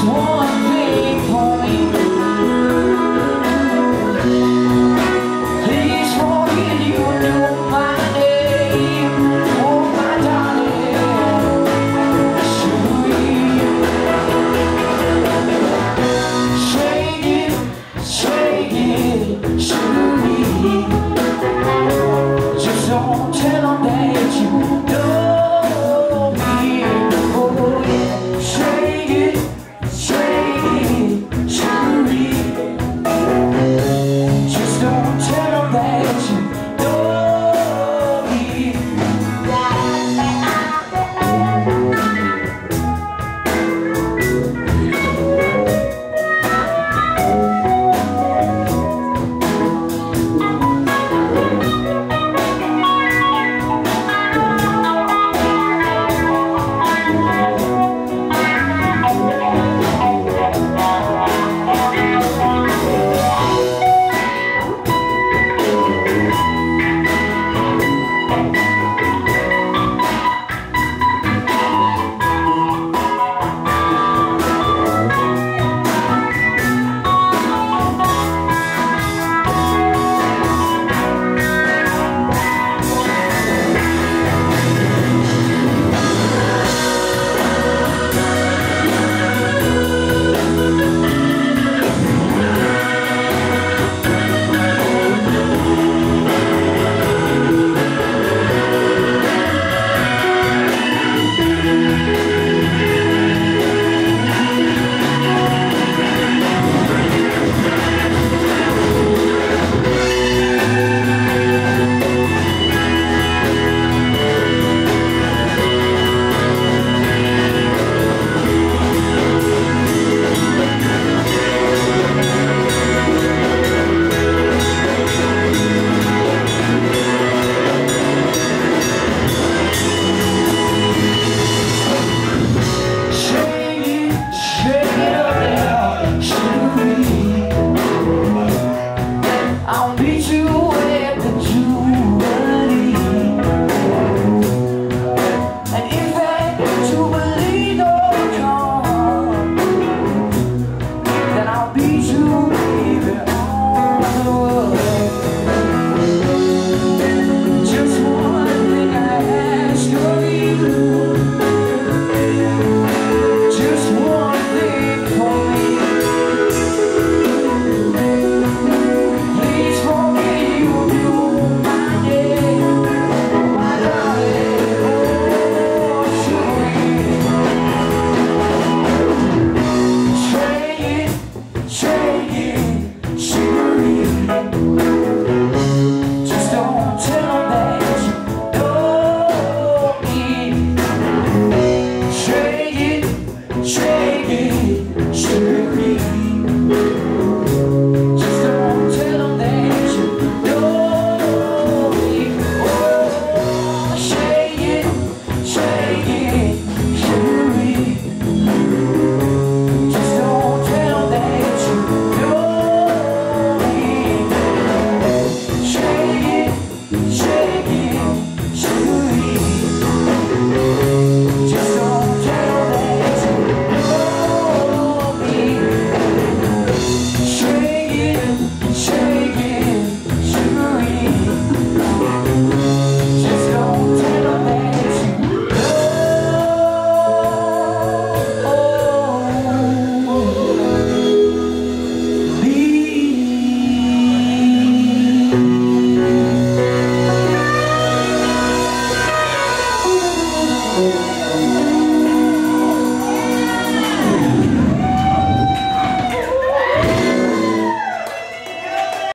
just one.